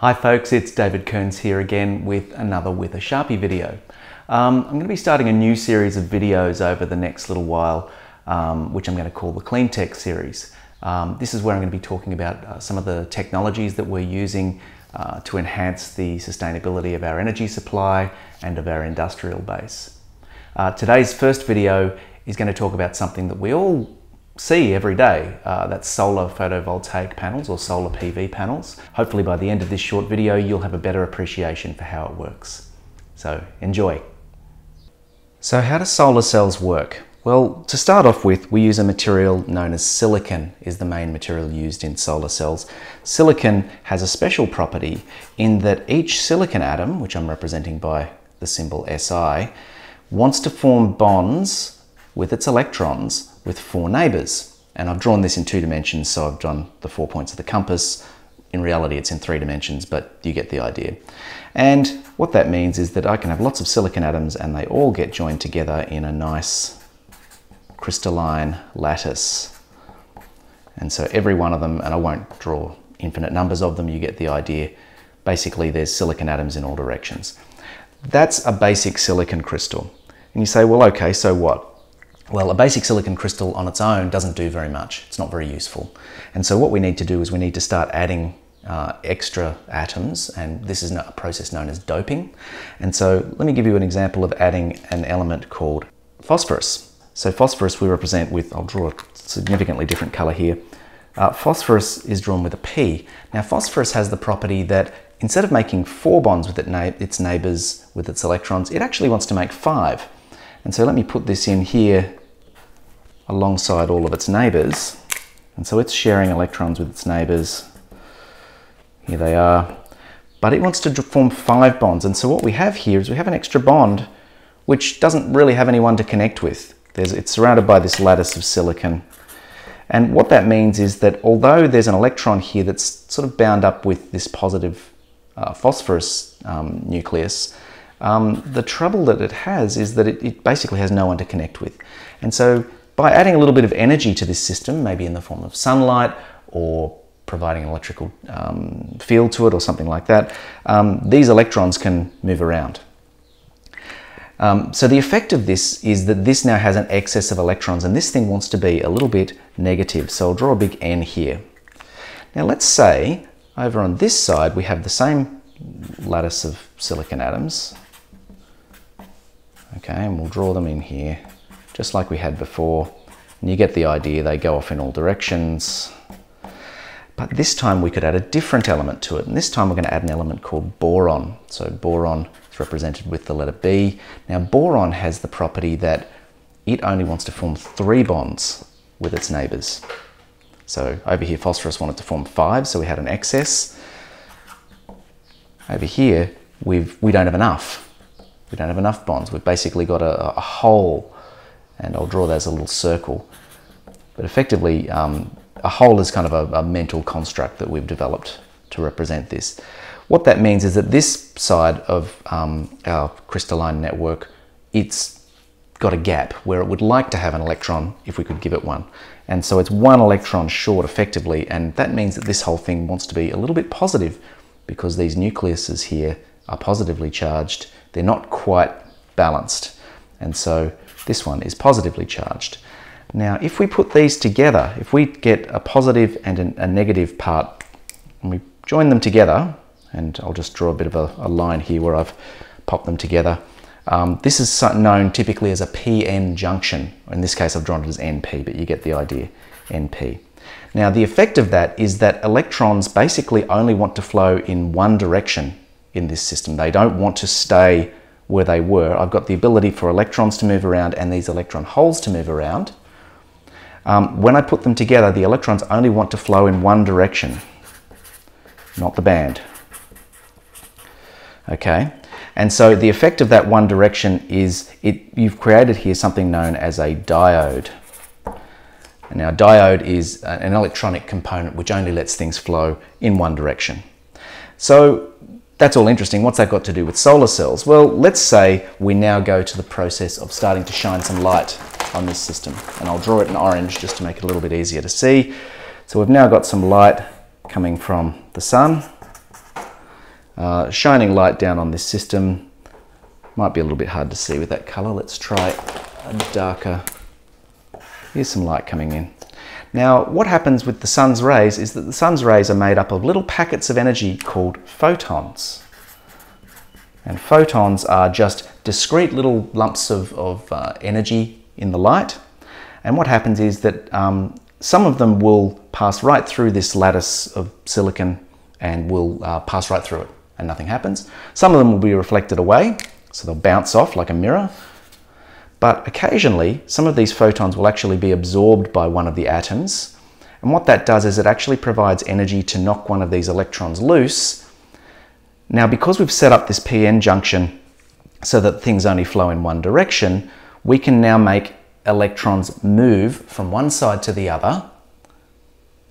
Hi folks, it's David Kearns here again with another With a Sharpie video. Um, I'm going to be starting a new series of videos over the next little while, um, which I'm going to call the Clean Tech series. Um, this is where I'm going to be talking about uh, some of the technologies that we're using uh, to enhance the sustainability of our energy supply and of our industrial base. Uh, today's first video is going to talk about something that we all see every day. Uh, that's solar photovoltaic panels or solar PV panels. Hopefully by the end of this short video, you'll have a better appreciation for how it works. So enjoy. So how do solar cells work? Well, to start off with, we use a material known as silicon is the main material used in solar cells. Silicon has a special property in that each silicon atom, which I'm representing by the symbol Si, wants to form bonds with its electrons with four neighbours. And I've drawn this in two dimensions, so I've drawn the four points of the compass. In reality, it's in three dimensions, but you get the idea. And what that means is that I can have lots of silicon atoms and they all get joined together in a nice crystalline lattice. And so every one of them, and I won't draw infinite numbers of them, you get the idea. Basically, there's silicon atoms in all directions. That's a basic silicon crystal. And you say, well, okay, so what? Well, a basic silicon crystal on its own doesn't do very much. It's not very useful. And so what we need to do is we need to start adding uh, extra atoms, and this is a process known as doping. And so let me give you an example of adding an element called phosphorus. So phosphorus we represent with, I'll draw a significantly different color here. Uh, phosphorus is drawn with a P. Now phosphorus has the property that instead of making four bonds with its neighbors with its electrons, it actually wants to make five. And so let me put this in here alongside all of its neighbours. And so it's sharing electrons with its neighbours. Here they are. But it wants to form five bonds. And so what we have here is we have an extra bond which doesn't really have anyone to connect with. There's, it's surrounded by this lattice of silicon. And what that means is that although there's an electron here that's sort of bound up with this positive uh, phosphorus um, nucleus, um, the trouble that it has is that it, it basically has no one to connect with. And so by adding a little bit of energy to this system, maybe in the form of sunlight or providing an electrical um, field to it or something like that, um, these electrons can move around. Um, so the effect of this is that this now has an excess of electrons and this thing wants to be a little bit negative. So I'll draw a big N here. Now let's say over on this side we have the same lattice of silicon atoms. Okay, and we'll draw them in here just like we had before. And you get the idea, they go off in all directions. But this time we could add a different element to it. And this time we're going to add an element called boron. So boron is represented with the letter B. Now boron has the property that it only wants to form three bonds with its neighbors. So over here phosphorus wanted to form five, so we had an excess. Over here, we've, we don't have enough. We don't have enough bonds. We've basically got a, a hole and I'll draw that as a little circle. But effectively, um, a hole is kind of a, a, mental construct that we've developed to represent this. What that means is that this side of um, our crystalline network, it's got a gap where it would like to have an electron if we could give it one. And so it's one electron short effectively, and that means that this whole thing wants to be a little bit positive because these nucleuses here are positively charged. They're not quite balanced. And so this one is positively charged. Now, if we put these together, if we get a positive and a negative part, and we join them together, and I'll just draw a bit of a, a line here where I've popped them together. Um, this is known typically as a PN junction. In this case, I've drawn it as NP, but you get the idea, NP. Now, the effect of that is that electrons basically only want to flow in one direction in this system. They don't want to stay where they were, I've got the ability for electrons to move around and these electron holes to move around. Um, when I put them together, the electrons only want to flow in one direction, not the band. Okay, and so the effect of that one direction is it, you've created here something known as a diode. And now diode is an electronic component which only lets things flow in one direction. So that's all interesting. What's that got to do with solar cells? Well, let's say we now go to the process of starting to shine some light on this system. And I'll draw it in orange just to make it a little bit easier to see. So we've now got some light coming from the sun. Uh, shining light down on this system. Might be a little bit hard to see with that color. Let's try a darker. Here's some light coming in. Now, what happens with the sun's rays is that the sun's rays are made up of little packets of energy called photons. And photons are just discrete little lumps of, of uh, energy in the light. And what happens is that um, some of them will pass right through this lattice of silicon and will uh, pass right through it and nothing happens. Some of them will be reflected away, so they'll bounce off like a mirror. But occasionally, some of these photons will actually be absorbed by one of the atoms. And what that does is it actually provides energy to knock one of these electrons loose. Now, because we've set up this PN junction so that things only flow in one direction, we can now make electrons move from one side to the other.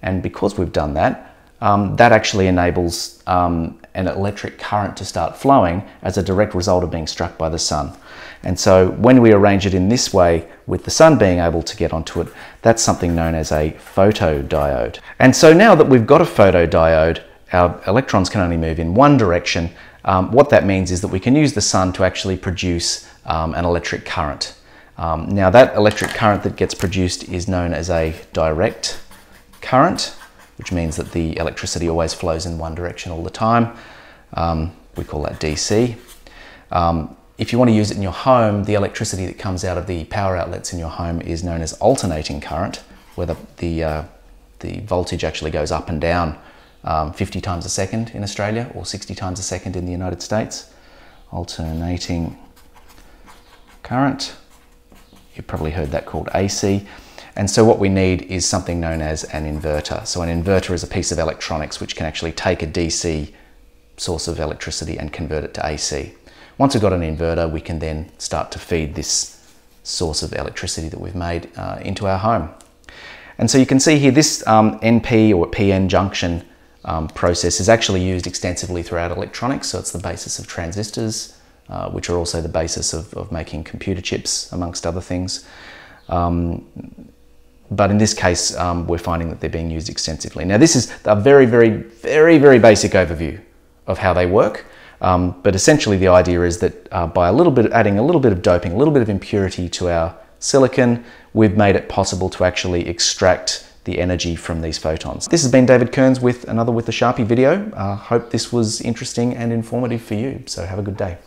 And because we've done that, um, that actually enables um, an electric current to start flowing as a direct result of being struck by the sun. And so when we arrange it in this way, with the sun being able to get onto it, that's something known as a photodiode. And so now that we've got a photodiode, our electrons can only move in one direction. Um, what that means is that we can use the sun to actually produce um, an electric current. Um, now that electric current that gets produced is known as a direct current, which means that the electricity always flows in one direction all the time. Um, we call that DC. Um, if you want to use it in your home, the electricity that comes out of the power outlets in your home is known as alternating current, where the, the, uh, the voltage actually goes up and down um, 50 times a second in Australia or 60 times a second in the United States. Alternating current. You've probably heard that called AC. And so what we need is something known as an inverter. So an inverter is a piece of electronics which can actually take a DC source of electricity and convert it to AC. Once we've got an inverter, we can then start to feed this source of electricity that we've made uh, into our home. And so you can see here this um, NP or PN junction um, process is actually used extensively throughout electronics. So it's the basis of transistors, uh, which are also the basis of, of, making computer chips, amongst other things. Um, but in this case, um, we're finding that they're being used extensively. Now, this is a very, very, very, very basic overview of how they work. Um, but essentially the idea is that uh, by a little bit, adding a little bit of doping, a little bit of impurity to our silicon, we've made it possible to actually extract the energy from these photons. This has been David Kearns with another With a Sharpie video. I uh, hope this was interesting and informative for you. So have a good day.